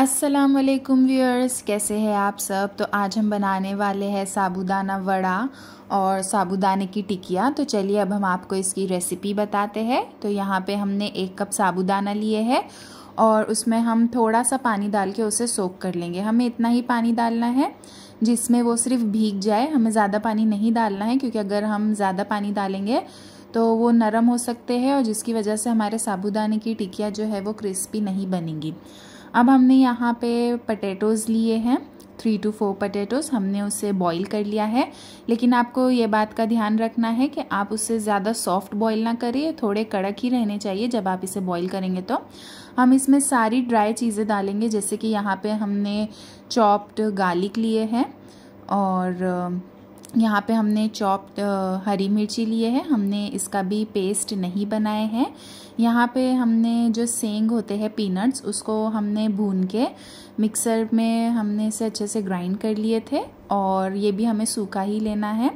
अस्सलाम वालेकुम व्यूअर्स कैसे हैं आप सब? तो आज हम बनाने वाले हैं साबूदाना वड़ा और साबूदाने की टिकिया। तो चलिए, अब हम आपको इसकी रेसिपी बताते हैं। तो यहाँ पे हमने एक कप साबूदाना लिए है और उसमें हम थोड़ा सा पानी डाल के उसे सोख कर लेंगे। हमें इतना ही पानी डालना है, जिसमें वो सिर्फ़ भीग जाए। हमें ज़्यादा पानी नहीं डालना है, क्योंकि अगर हम ज़्यादा पानी डालेंगे तो वो नरम हो सकते हैं और जिसकी वजह से हमारे साबूदाने की टिकिया जो है वो क्रिस्पी नहीं बनेगी। अब हमने यहाँ पे पटेटोज़ लिए हैं। थ्री टू फोर पटेटोज़ हमने उसे बॉईल कर लिया है। लेकिन आपको ये बात का ध्यान रखना है कि आप उसे ज़्यादा सॉफ्ट बॉईल ना करिए, थोड़े कड़क ही रहने चाहिए जब आप इसे बॉईल करेंगे तो। हम इसमें सारी ड्राई चीज़ें डालेंगे, जैसे कि यहाँ पे हमने चॉप्ड गार्लिक लिए हैं और यहाँ पे हमने चॉप्ड हरी मिर्ची लिए हैं। हमने इसका भी पेस्ट नहीं बनाए हैं। यहाँ पे हमने जो सेंग होते हैं पीनट्स उसको हमने भून के मिक्सर में हमने इसे अच्छे से ग्राइंड कर लिए थे और ये भी हमें सूखा ही लेना है।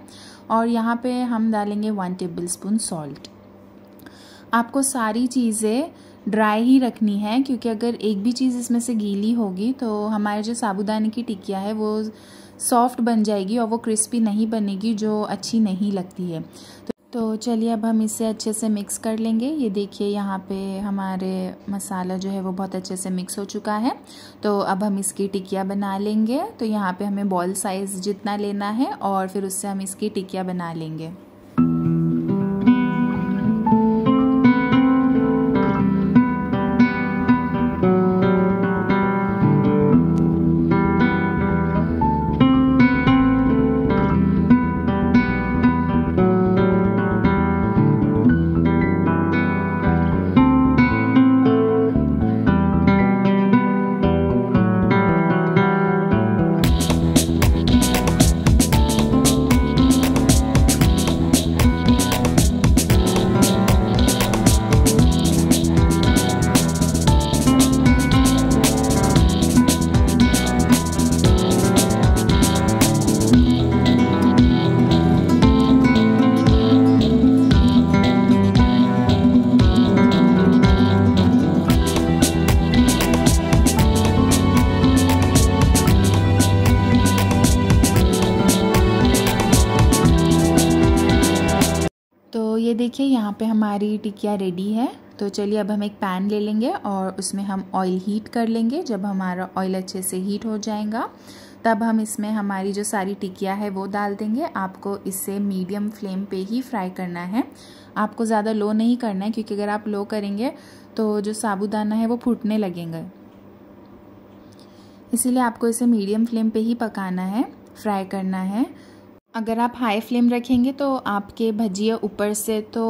और यहाँ पे हम डालेंगे वन टेबल स्पून सॉल्ट आपको सारी चीज़ें ड्राई ही रखनी है, क्योंकि अगर एक भी चीज़ इसमें से गीली होगी तो हमारे जो साबुदाने की टिकिया है, वो सॉफ्ट बन जाएगी और वो क्रिस्पी नहीं बनेगी जो अच्छी नहीं लगती है। तो, तो चलिए अब हम इसे अच्छे से मिक्स कर लेंगे। ये देखिए यहाँ पे हमारे मसाला जो है वो बहुत अच्छे से मिक्स हो चुका है। तो अब हम इसकी टिकिया बना लेंगे। तो यहाँ पर हमें बॉल साइज़ जितना लेना है और फिर उससे हम इसकी टिकिया बना लेंगे। ये देखिए, यहाँ पे हमारी टिकिया रेडी है। तो चलिए, अब हम एक पैन ले लेंगे और उसमें हम ऑयल हीट कर लेंगे। जब हमारा ऑयल अच्छे से हीट हो जाएगा, तब हम इसमें हमारी जो सारी टिकिया है, वो डाल देंगे। आपको इसे मीडियम फ्लेम पे ही फ्राई करना है। आपको ज़्यादा लो नहीं करना है, क्योंकि अगर आप लो करेंगे तो जो साबुदाना है, वो फूटने लगेंगे। इसीलिए आपको इसे मीडियम फ्लेम पे ही पकाना है फ्राई करना है। अगर आप हाई फ्लेम रखेंगे तो आपके भजिया ऊपर से तो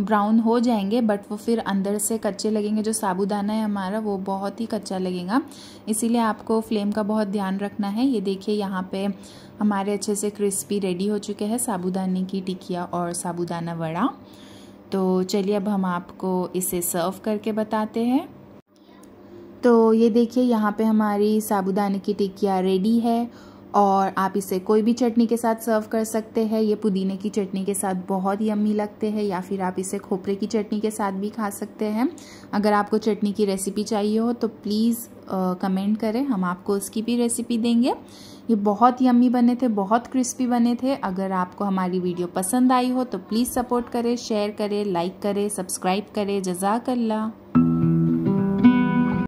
ब्राउन हो जाएँगे बट वो फिर अंदर से कच्चे लगेंगे। जो साबुदाना है हमारा, वो बहुत ही कच्चा लगेगा। इसीलिए आपको फ्लेम का बहुत ध्यान रखना है। ये देखिए, यहाँ पे हमारे अच्छे से क्रिस्पी रेडी हो चुके हैं साबुदाने की टिकिया और साबुदाना वड़ा। तो चलिए, अब हम आपको इसे सर्व करके बताते हैं। तो ये देखिए, यहाँ पे हमारी साबुदाने की टिकिया रेडी है और आप इसे कोई भी चटनी के साथ सर्व कर सकते हैं। ये पुदीने की चटनी के साथ बहुत यम्मी लगते हैं, या फिर आप इसे खोपरे की चटनी के साथ भी खा सकते हैं। अगर आपको चटनी की रेसिपी चाहिए हो तो प्लीज़ कमेंट करें, हम आपको उसकी भी रेसिपी देंगे। ये बहुत यम्मी बने थे, बहुत क्रिस्पी बने थे। अगर आपको हमारी वीडियो पसंद आई हो तो प्लीज़ सपोर्ट करें शेयर करें लाइक करें सब्सक्राइब करें। जजाकल्ला।